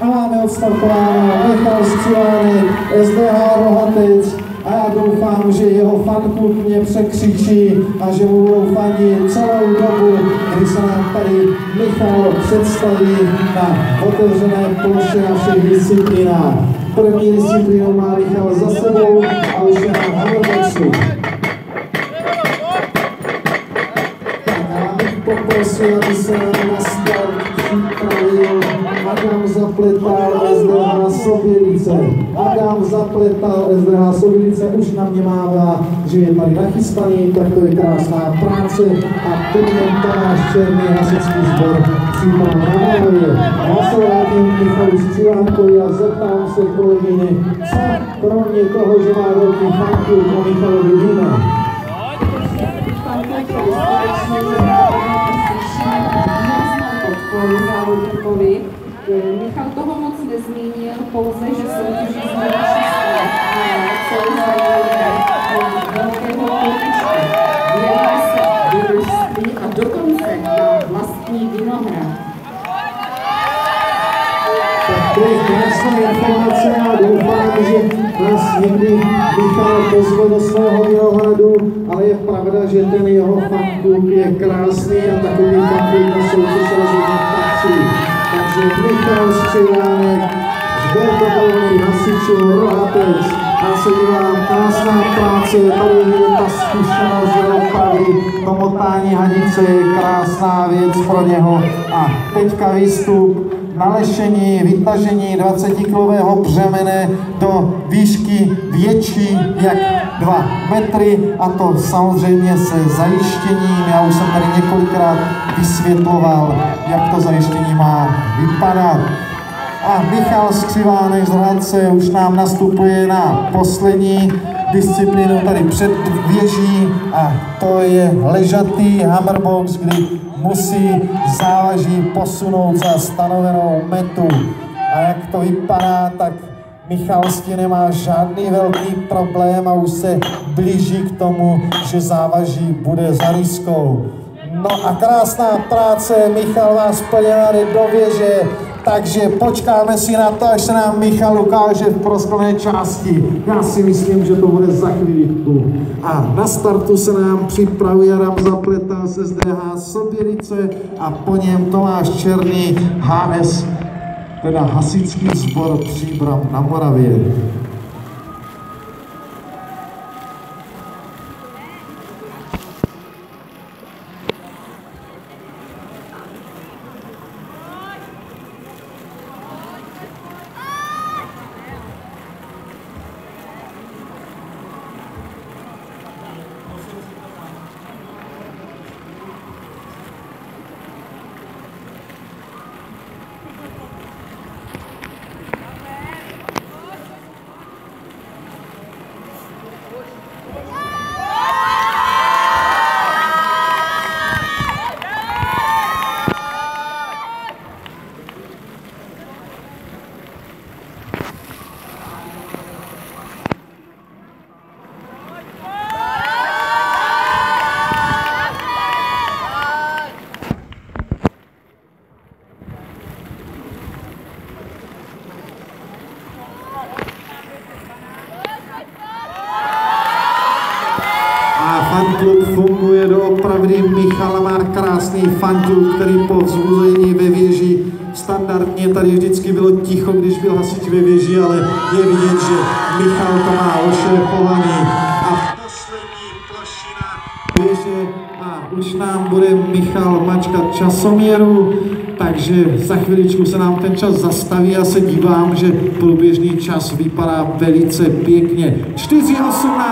A máme odstartováno Michal Střilánek, SDH Rohatec a já doufám, že jeho fanklub mě překřičí a že mu budou fandit celou dobu, kdy se nám tady Michal představí na otevřené ploše na všech disciplínách. První disciplínu má Michal za sebou a už je na Hammerboxu. Tak já bych poprosil, aby se nám na start připravil Adam Zapletal SDH Sobělice. Adam Zapletal SDH Sobělice už na mě mává, že je tady nachystaný, tak to je krásná práce a pod něm Tomáš Černý hasičský sbor přímo na Moravě. Já se vrátím Michalu Střilánkovi a zeptám se kolegyně, co kromě toho, že má velký fanku, o Michalovi víme. podporu závodníkovi. Michal toho moc nezmínil, pouze, že soutěží koutiště. Věnuje se a dokonce má vlastní vinohrad. Tak to je krásná informace a doufám, že nás někdy Michal pozve do svého vinohradu, ale je pravda, že ten jeho fanklub je krásný a takový fanklub na soutěž rozhodně patří. Takže Michal Střivánek, zbor dobrovolných hasičů, Rohatec, já se dívám, krásná práce, tady je ta zkušenost, že opravdu to motání hadice je krásná věc pro něho. A teďka výstup na lešení, vytažení 20-kilového břemene do výšky větší jak 2 metry a to samozřejmě se zajištěním. Já už jsem tady několikrát vysvětloval, jak to zajištění má vypadat. A Michal Skřivánek z Hradce už nám nastupuje na poslední disciplínu tady před věží a to je ležatý hammerbox, kdy musí závaží posunout za stanovenou metu. A jak to vypadá, tak Michal s tím nemá žádný velký problém a už se blíží k tomu, že závaží bude za riskou. No a krásná práce, Michal vás plně tady do věže, takže počkáme si na to, až se nám Michal ukáže v prosklené části. Já si myslím, že to bude za chvíličku. A na startu se nám připravuje Ram Zapleta z SDH Sobělice a po něm Tomáš Černý HS, teda hasičský sbor Příbram na Moravě. A fanklub funguje doopravdy. Michal má krásný fanklub, který po vzbuzení ve věži standardně tady vždycky bylo ticho, když byl hasič ve věži, ale je vidět, že Michal to má ošéfovaný. A poslední plošina věže a už nám bude Michal mačkat časoměru, takže za chviličku se nám ten čas zastaví a se dívám, že průběžný čas vypadá velice pěkně. 4.18